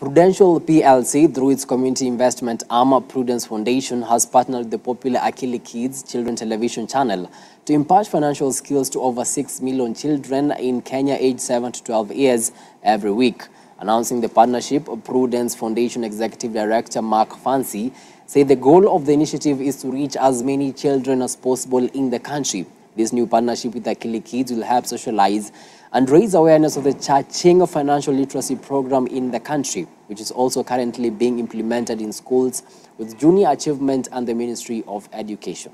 Prudential PLC, through its community investment arm, Prudence Foundation, has partnered the popular Akili Kids children television channel to impart financial skills to over 6 million children in Kenya aged 7 to 12 years every week. Announcing the partnership, Prudence Foundation Executive Director Marc Fancy said the goal of the initiative is to reach as many children as possible in the country. This new partnership with Akili Kids will help socialize and raise awareness of the Cha-Ching financial literacy program in the country, which is also currently being implemented in schools with Junior Achievement and the Ministry of Education.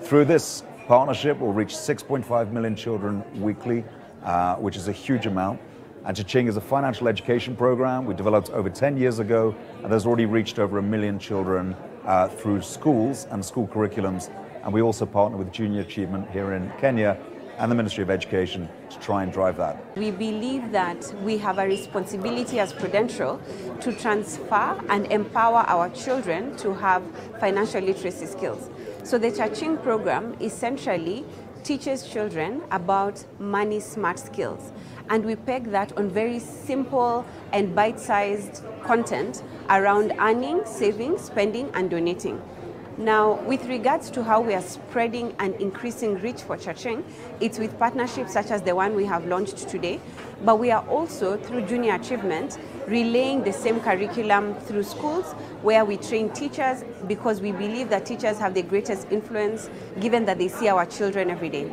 Through this partnership, we'll reach 6.5 million children weekly, uh, which is a huge amount. And Cha-Ching is a financial education program we developed over 10 years ago, and has already reached over a million children uh, through schools and school curriculums. And we also partner with Junior Achievement here in Kenya and the Ministry of Education to try and drive that. We believe that we have a responsibility as Prudential to transfer and empower our children to have financial literacy skills. So the Cha-Ching program essentially teaches children about money smart skills. And we peg that on very simple and bite-sized content around earning, saving, spending, and donating. Now, with regards to how we are spreading and increasing reach for Cha-Ching, it's with partnerships such as the one we have launched today, but we are also, through Junior Achievement, relaying the same curriculum through schools where we train teachers because we believe that teachers have the greatest influence given that they see our children every day.